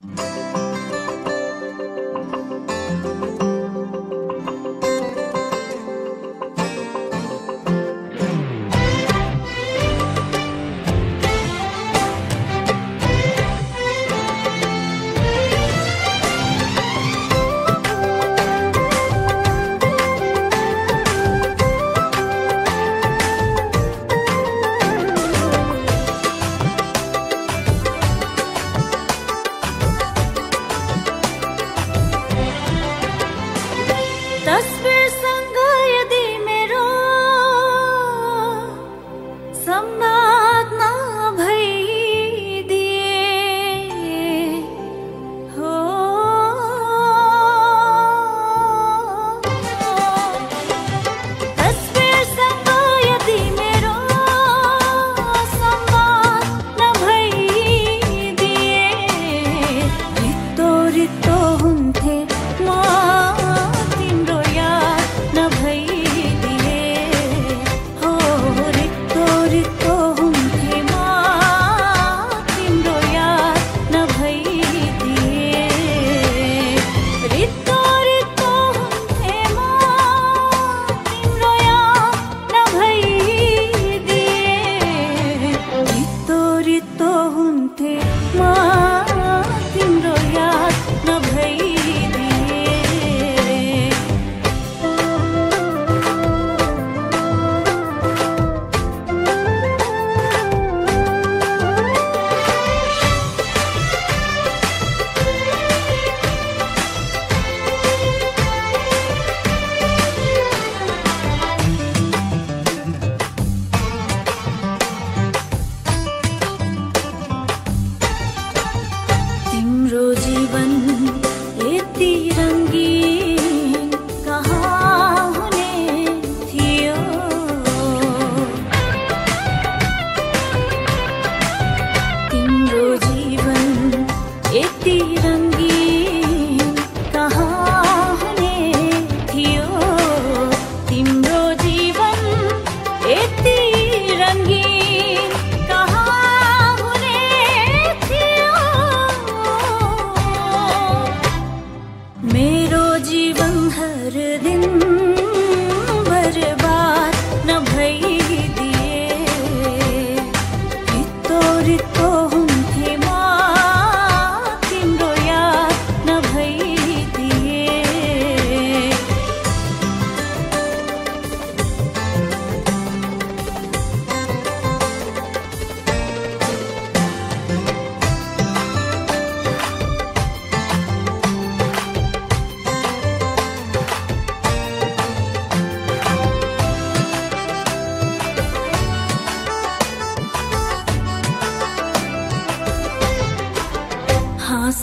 Música तो हम थे माँ। जीवन हर दिन बर्बाद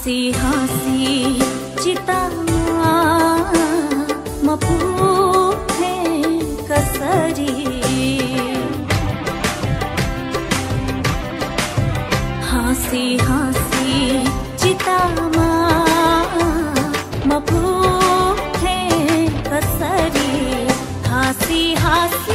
हासि हासि चि मखूे कस्सरी हसि हसि चि मखू कस्सरि हसि हसि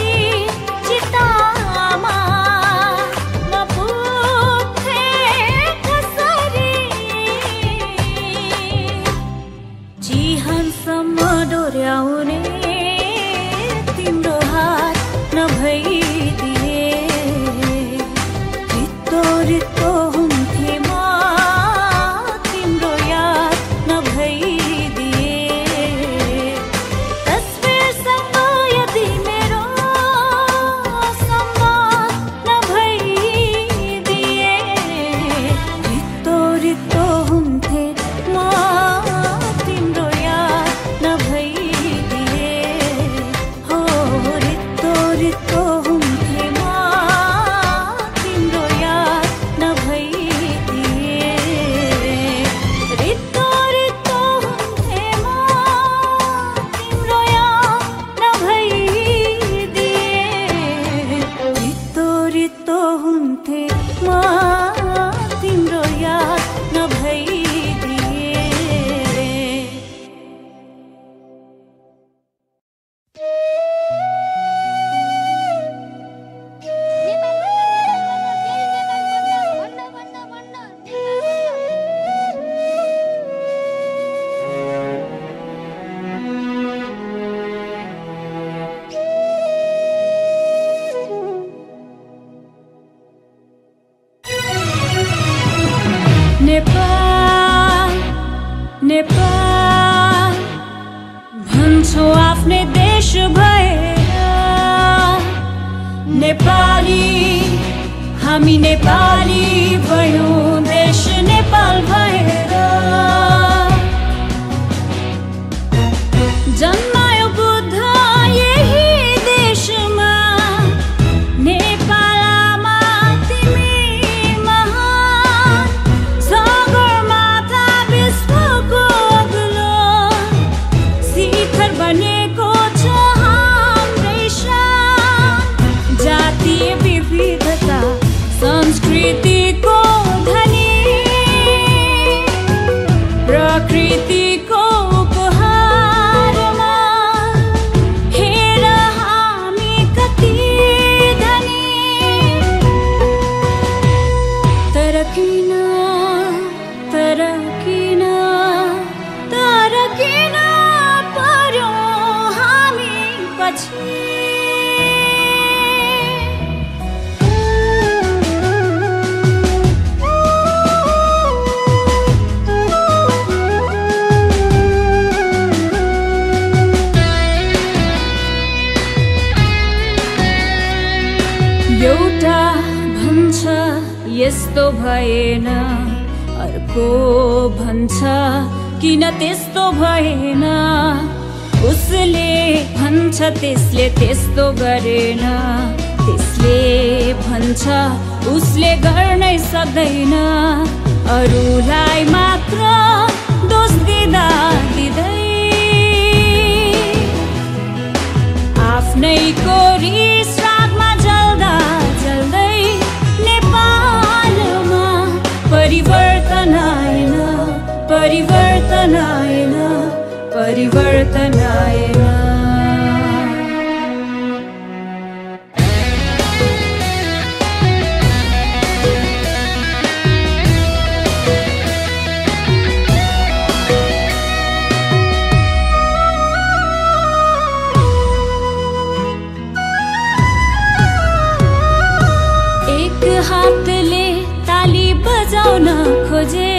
नेपाली हामी नेपाली एउटा भन्छ यस्तो भएन। अर्को भन्छ किन त्यस्तो भएन? उसले भन्छ त्यसले त्यस्तो गरेन। त्यसले भन्छ उसले गर्नै सक्दैन। अरूलाई मात्र दोष दिँदा दिँदै। आफ्नै कोरी एक हात ले ताली बजाउन खोजे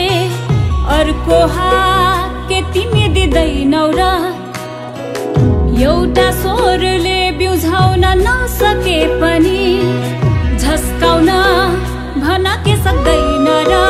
अर्को हात के तिमी दिँदैनौ र एउटा स्वरले बिउझाउन नसके पनि झस्काउन भन के सक्दैन र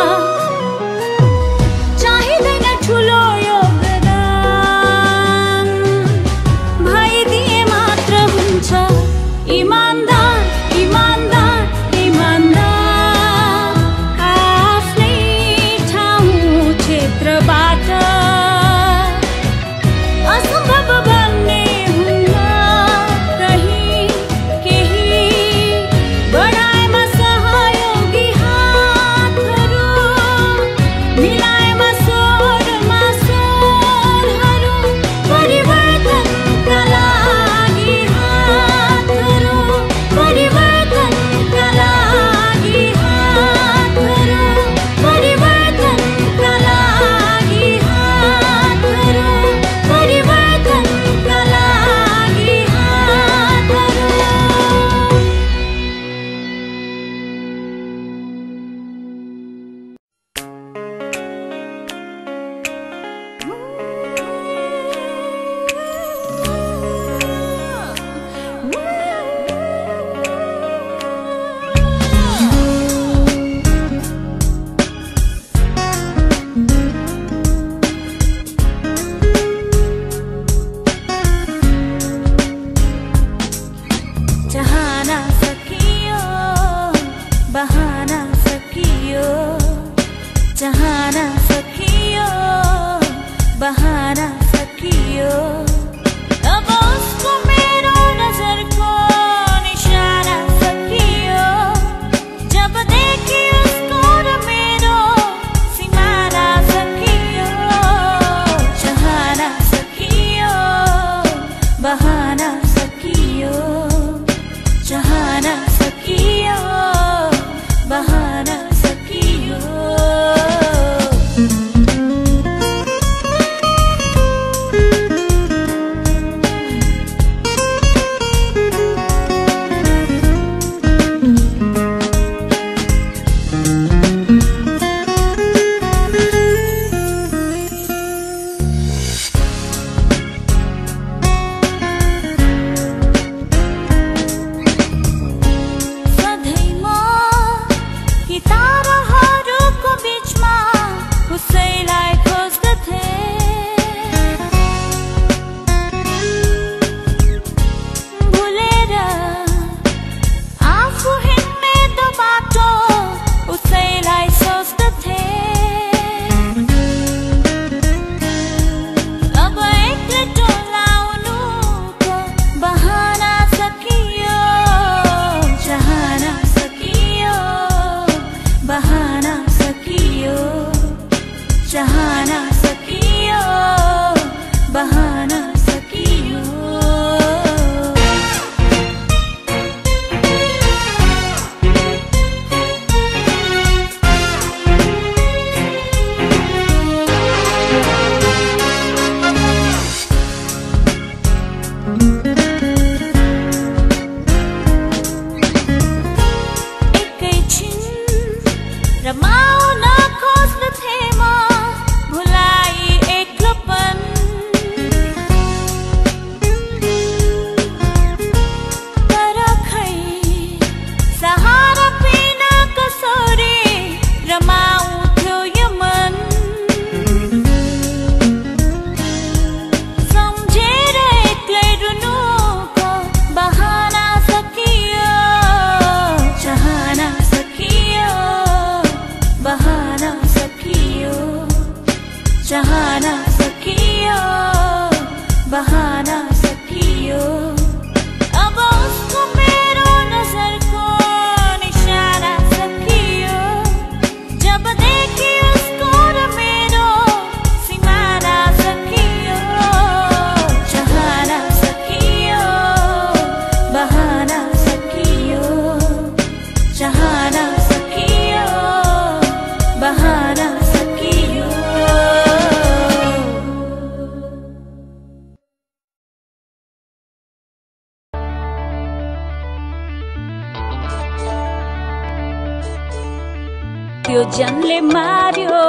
जनले मार्यो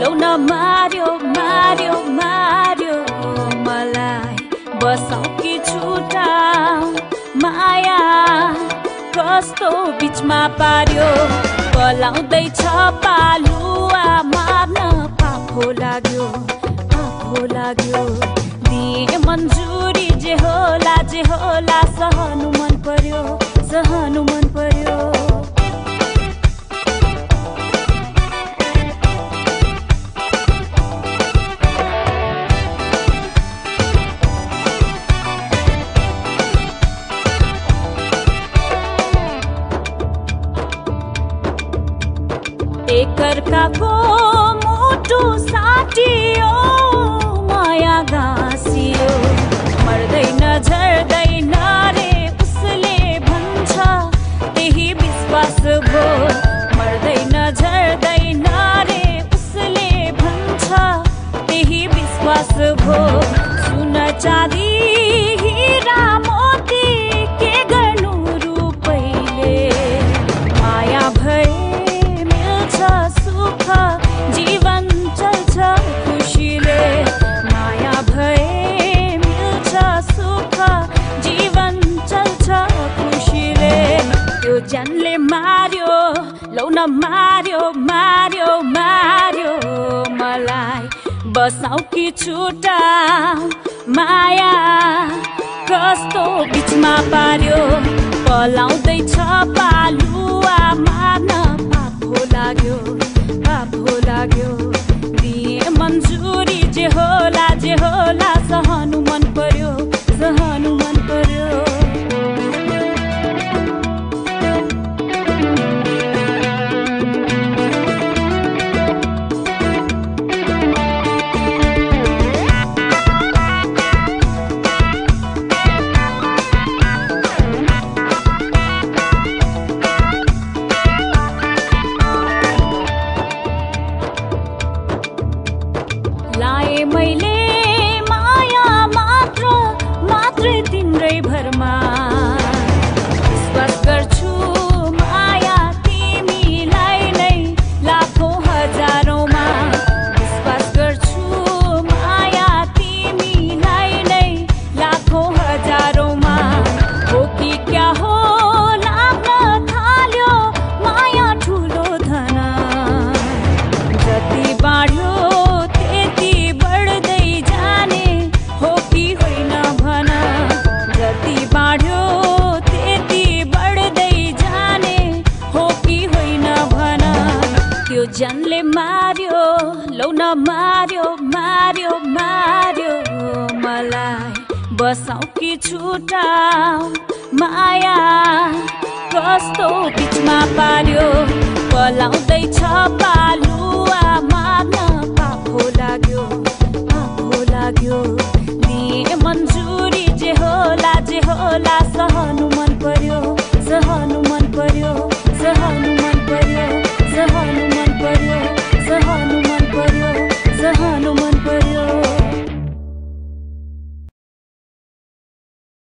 लौन मार्यो मार्यो मार्यो। मलाई बसाउ कि छुटा माया कस्तो बिचमा पार्यो? पलाउँदैछ पालुवा मार्न पाखो लाग्यो पाखो लाग्यो। दिए मन्जुरी जे होला जे होला सहनु मन पर्यो सहनु मन पर्यो। एकअर्काको मुटु साटियो माया गाँसियो। मर्दैन झर्दैन रे उसले भन्छ त्यही विश्वास भो मर्दैन झर्दैन रे उसले भन्छ त्यही विश्वास भो बसाउ छुटा माया? कस्तो बिचमा पार्यो? पलाउँदैछ पालुवा मार्न पापो लाग्यो पापो लाग्यो। दिए मन्जुरी जे होला जे होला सहनु लाखौँ हजारौँमा। हो कि क्या हो? लाग्न थाल्यो माया ठुलो धन। जति बाढ्यो त्यति बढ्दै जाने हो कि होइन भन। जति बाढ्यो त्यति बढ्दै जाने हो कि होइन भन। त्यो जनले मार्यो लौ न मार्यो मार्यो मार्यो। मलाई बसाउ कि छुटाउ माया। कस्तो बिचमा पार्यो? पलाउँदैछ पालुवा। माग्न पाखो लाग्यो पाखो लाग्यो। दिए मन्जुरी जे होला जे होला सहनु मन पर्यो सहनु मन पर्यो सहनु मन पर्यो सहनु मन पर्यो सहनु मन पर्यो सहनु